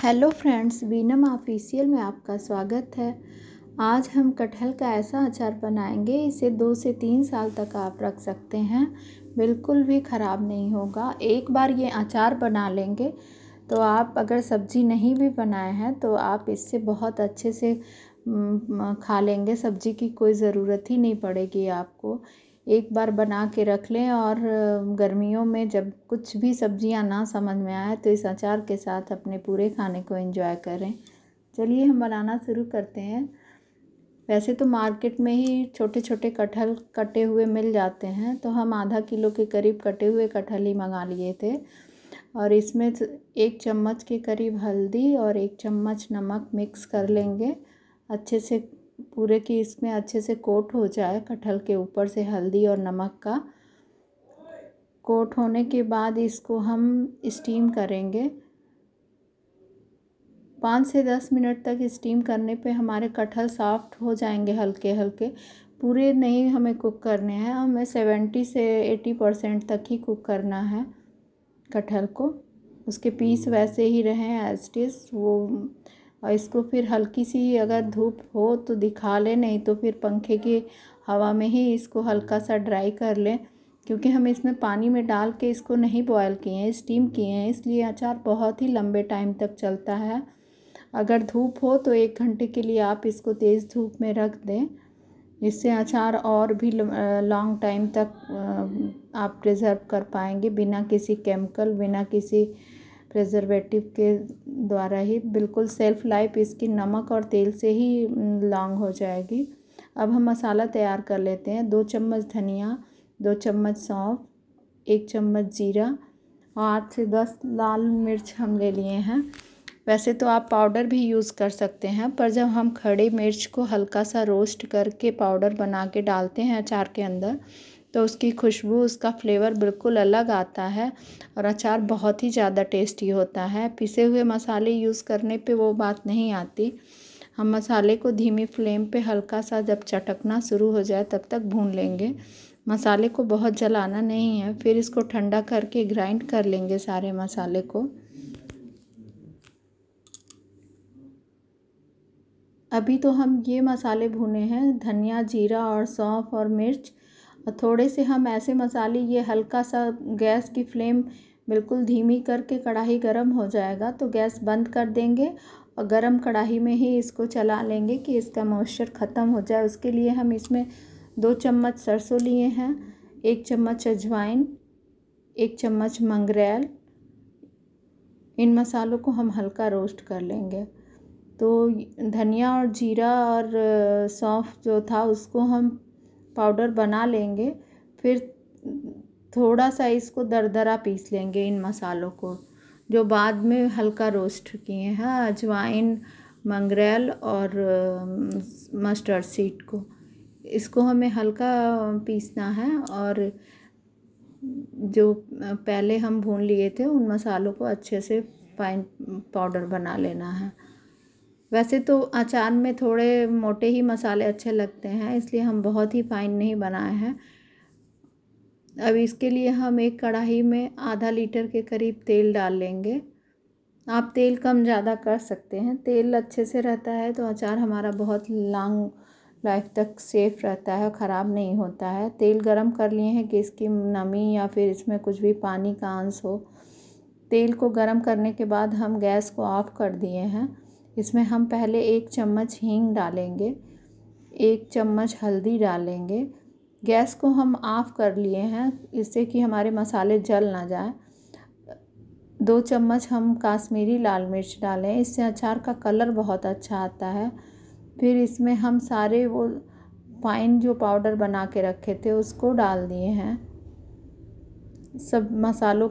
Hello friends बीनम official में आपका स्वागत है। आज हम कटहल का ऐसा अचार बनाएँगे, इसे दो से तीन साल तक आप रख सकते हैं। बिल्कुल भी ख़राब नहीं होगा। एक बार ये अचार बना लेंगे। तो आप अगर सब्ज़ी नहीं भी बनाए हैं तो आप इससे बहुत अच्छे से खा लेंगे। सब्ज़ी की कोई ज़रूरत ही नहीं पड़ेगी आपको। एक बार बना के रख लें और गर्मियों में जब कुछ भी सब्ज़ियाँ ना समझ में आए तो इस अचार के साथ अपने पूरे खाने को एंजॉय करें। चलिए हम बनाना शुरू करते हैं। वैसे तो मार्केट में ही छोटे छोटे कटहल कटे हुए मिल जाते हैं तो हम आधा किलो के करीब कटे हुए कटहल ही मंगा लिए थे। और इसमें एक चम्मच के करीब हल्दी और एक चम्मच नमक मिक्स कर लेंगे। अच्छे से पूरे की इसमें अच्छे से कोट हो जाए कटहल के ऊपर से हल्दी और नमक का। कोट होने के बाद इसको हम स्टीम करेंगे। पाँच से दस मिनट तक स्टीम करने पे हमारे कटहल सॉफ्ट हो जाएँगे हल्के हल्के। पूरे नहीं हमें कुक करने हैं हमें सेवेंटी से एटी परसेंट तक ही कुक करना है कटहल को। उसके पीस वैसे ही रहें एज वो और इसको फिर हल्की सी अगर धूप हो तो दिखा लें, नहीं तो फिर पंखे की हवा में ही इसको हल्का सा ड्राई कर लें, क्योंकि हम इसमें पानी में डाल के इसको नहीं बॉयल किए हैं स्टीम किए हैं, इसलिए अचार बहुत ही लंबे टाइम तक चलता है। अगर धूप हो तो एक घंटे के लिए आप इसको तेज़ धूप में रख दें इससे अचार और भी लॉन्ग टाइम तक आप प्रिज़र्व कर पाएँगे बिना किसी केमिकल बिना किसी प्रिजर्वेटिव के द्वारा ही बिल्कुल सेल्फ लाइफ इसकी नमक और तेल से ही लॉन्ग हो जाएगी। अब हम मसाला तैयार कर लेते हैं। दो चम्मच धनिया, दो चम्मच सौंफ, एक चम्मच जीरा और आठ से दस लाल मिर्च हम ले लिए हैं। वैसे तो आप पाउडर भी यूज़ कर सकते हैं, पर जब हम खड़े मिर्च को हल्का सा रोस्ट करके पाउडर बना के डालते हैं अचार के अंदर तो उसकी खुशबू, उसका फ्लेवर बिल्कुल अलग आता है और अचार बहुत ही ज़्यादा टेस्टी होता है। पिसे हुए मसाले यूज़ करने पे वो बात नहीं आती। हम मसाले को धीमी फ्लेम पे हल्का सा जब चटकना शुरू हो जाए तब तक भून लेंगे। मसाले को बहुत जलाना नहीं है, फिर इसको ठंडा करके ग्राइंड कर लेंगे सारे मसाले को। अभी तो हम ये मसाले भुने हैं, धनिया, जीरा और सौंफ और मिर्च। थोड़े से हम ऐसे मसाले, ये हल्का सा गैस की फ्लेम बिल्कुल धीमी करके कढ़ाई गर्म हो जाएगा तो गैस बंद कर देंगे और गर्म कढ़ाई में ही इसको चला लेंगे कि इसका मॉइस्चर ख़त्म हो जाए। उसके लिए हम इसमें दो चम्मच सरसों लिए हैं, एक चम्मच अजवाइन, एक चम्मच मंगरेल। इन मसालों को हम हल्का रोस्ट कर लेंगे। तो धनिया और जीरा और सौंफ जो था, उसको हम पाउडर बना लेंगे, फिर थोड़ा सा इसको दरदरा पीस लेंगे इन मसालों को, जो बाद में हल्का रोस्ट किए हैं, अजवाइन, मंगरेल और मस्टर्ड सीड को। इसको हमें हल्का पीसना है और जो पहले हम भून लिए थे, उन मसालों को अच्छे से फाइन पाउडर बना लेना है। वैसे तो अचार में थोड़े मोटे ही मसाले अच्छे लगते हैं, इसलिए हम बहुत ही फाइन नहीं बनाए हैं। अब इसके लिए हम एक कढ़ाई में आधा लीटर के करीब तेल डाल लेंगे। आप तेल कम ज़्यादा कर सकते हैं, तेल अच्छे से रहता है तो अचार हमारा बहुत लॉन्ग लाइफ तक सेफ़ रहता है, ख़राब नहीं होता है। तेल गरम कर लिए हैं कि इसकी नमी या फिर इसमें कुछ भी पानी का अंश हो। तेल को गरम करने के बाद हम गैस को ऑफ़ कर दिए हैं। इसमें हम पहले एक चम्मच हींग डालेंगे, एक चम्मच हल्दी डालेंगे। गैस को हम ऑफ़ कर लिए हैं इससे कि हमारे मसाले जल ना जाए। दो चम्मच हम काश्मीरी लाल मिर्च डालें, इससे अचार का कलर बहुत अच्छा आता है। फिर इसमें हम सारे वो फाइन जो पाउडर बना के रखे थे उसको डाल दिए हैं। सब मसालों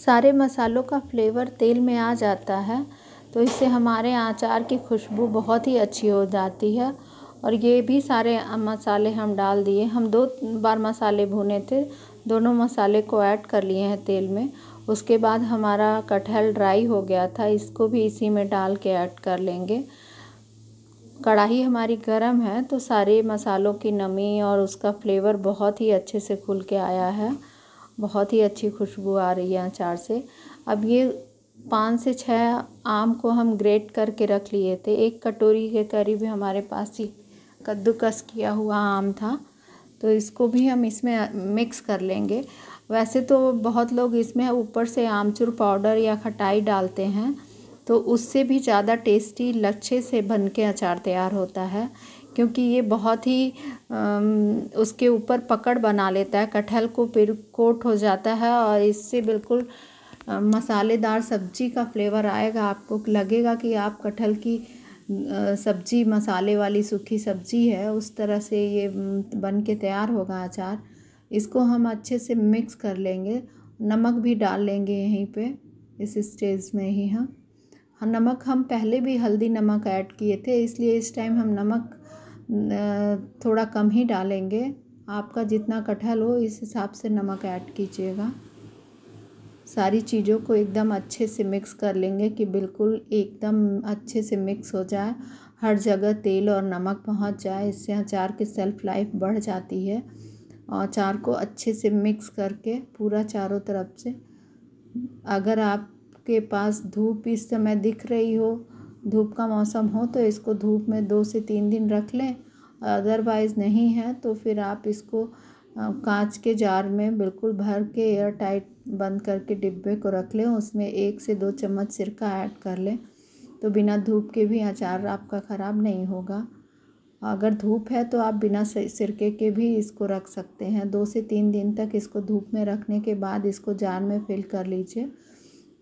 सारे मसालों का फ्लेवर तेल में आ जाता है। तो इससे हमारे अचार की खुशबू बहुत ही अच्छी हो जाती है। और ये भी सारे मसाले हम डाल दिए। हम दो बार मसाले भुने थे। दोनों मसाले को ऐड कर लिए हैं तेल में। उसके बाद हमारा कटहल ड्राई हो गया था। इसको भी इसी में डाल के ऐड कर लेंगे। कढ़ाई हमारी गर्म है तो सारे मसालों की नमी और उसका फ्लेवर बहुत ही अच्छे से खुल के आया है। बहुत ही अच्छी खुशबू आ रही है अचार से। अब ये पाँच से छः आम को हम ग्रेट करके रख लिए थे। एक कटोरी के करीब हमारे पास ही कद्दूकस किया हुआ आम था। तो इसको भी हम इसमें मिक्स कर लेंगे। वैसे तो बहुत लोग इसमें ऊपर से आमचूर पाउडर या खटाई डालते हैं तो उससे भी ज़्यादा टेस्टी, लच्छे से बन के अचार तैयार होता है। क्योंकि ये बहुत ही उसके ऊपर पकड़ बना लेता है, कटहल को फिर कोट हो जाता है और इससे बिल्कुल मसालेदार सब्ज़ी का फ्लेवर आएगा। आपको लगेगा कि आप कटहल की सब्ज़ी, मसाले वाली सूखी सब्ज़ी है, उस तरह से ये बन के तैयार होगा अचार। इसको हम अच्छे से मिक्स कर लेंगे। नमक भी डाल लेंगे यहीं पे, इस स्टेज में ही हम। हाँ नमक हम पहले भी हल्दी नमक ऐड किए थे, इसलिए इस टाइम हम नमक थोड़ा कम ही डालेंगे। आपका जितना कटहल हो, इस हिसाब से नमक ऐड कीजिएगा। सारी चीज़ों को एकदम अच्छे से मिक्स कर लेंगे कि बिल्कुल एकदम अच्छे से मिक्स हो जाए। हर जगह तेल और नमक पहुँच जाए, इससे अचार की सेल्फ़ लाइफ बढ़ जाती है। और अचार को अच्छे से मिक्स करके पूरा चारों तरफ़ से। अगर आपके पास धूप इस समय दिख रही हो धूप का मौसम हो तो इसको धूप में दो से तीन दिन रख लें। अदरवाइज़ नहीं है तो फिर आप इसको कांच के जार में बिल्कुल भर के एयर टाइट बंद करके डिब्बे को रख लें। उसमें एक से दो चम्मच सिरका ऐड कर लें। तो बिना धूप के भी अचार आपका ख़राब नहीं होगा। अगर धूप है तो आप बिना सिरके के भी इसको रख सकते हैं। दो से तीन दिन तक इसको धूप में रखने के बाद इसको जार में फिल कर लीजिए।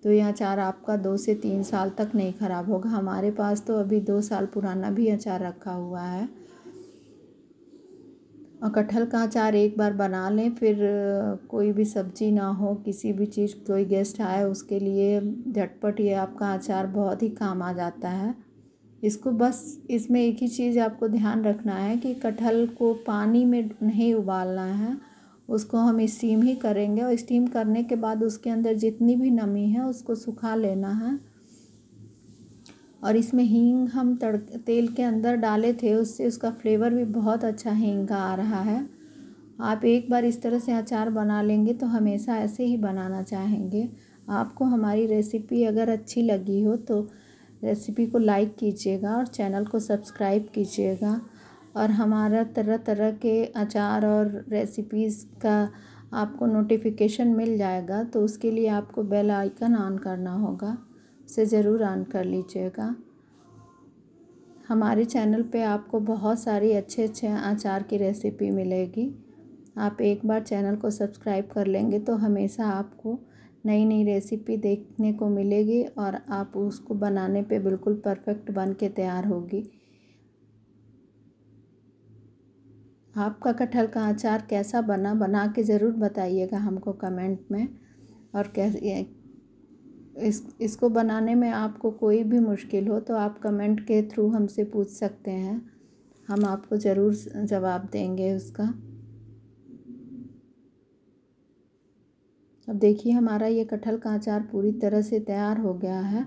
तो यह अचार आपका दो से तीन साल तक नहीं ख़राब होगा। हमारे पास तो अभी दो साल पुराना भी अचार रखा हुआ है। और कटहल का अचार एक बार बना लें, फिर, कोई भी सब्ज़ी ना हो, किसी भी चीज़, कोई गेस्ट आए, उसके लिए झटपट ये आपका अचार बहुत ही काम आ जाता है। इसको बस, इसमें एक ही चीज़ आपको ध्यान रखना है कि कटहल को पानी में नहीं उबालना है। उसको हम स्टीम ही करेंगे और स्टीम करने के बाद उसके अंदर जितनी भी नमी है उसको सुखा लेना है। और इसमें हींग हम तड़ तेल के अंदर डाले थे, उससे उसका फ्लेवर भी बहुत अच्छा हींग का आ रहा है। आप एक बार इस तरह से अचार बना लेंगे तो हमेशा ऐसे ही बनाना चाहेंगे। आपको हमारी रेसिपी अगर अच्छी लगी हो तो रेसिपी को लाइक कीजिएगा और चैनल को सब्सक्राइब कीजिएगा। और हमारा तरह तरह के अचार और रेसिपीज़ का आपको नोटिफिकेशन मिल जाएगा तो उसके लिए आपको बेल आइकन ऑन करना होगा। उसे ज़रूर ऑन कर लीजिएगा। हमारे चैनल पे आपको बहुत सारी अच्छे अच्छे अचार की रेसिपी मिलेगी। आप एक बार चैनल को सब्सक्राइब कर लेंगे तो हमेशा आपको नई नई रेसिपी देखने को मिलेगी और आप उसको बनाने पे बिल्कुल परफेक्ट बन के तैयार होगी। आपका कटहल का अचार कैसा बना बना के ज़रूर बताइएगा हमको कमेंट में। और कैसे इस, इसको बनाने में आपको कोई भी मुश्किल हो तो आप कमेंट के थ्रू हमसे पूछ सकते हैं। हम आपको ज़रूर जवाब देंगे उसका। अब देखिए हमारा ये कटहल का अचार पूरी तरह से तैयार हो गया है।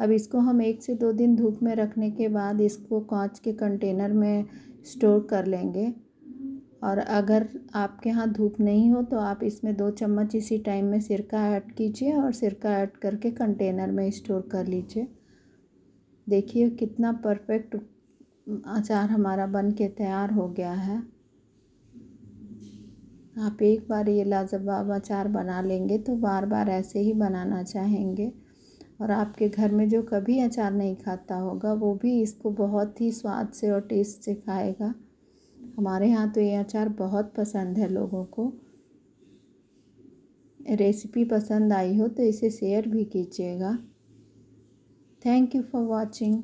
अब इसको हम एक से दो दिन धूप में रखने के बाद इसको कांच के कंटेनर में स्टोर कर लेंगे। और अगर आपके यहाँ धूप नहीं हो तो आप इसमें दो चम्मच इसी टाइम में सिरका ऐड कीजिए और सिरका ऐड करके कंटेनर में स्टोर कर लीजिए। देखिए कितना परफेक्ट अचार हमारा बन के तैयार हो गया है। आप एक बार ये लाजवाब अचार बना लेंगे तो बार बार ऐसे ही बनाना चाहेंगे। और आपके घर में जो कभी अचार नहीं खाता होगा वो भी इसको बहुत ही स्वाद से और टेस्ट से खाएगा। हमारे यहाँ तो ये अचार बहुत पसंद है लोगों को। रेसिपी पसंद आई हो तो इसे शेयर भी कीजिएगा। Thank you for watching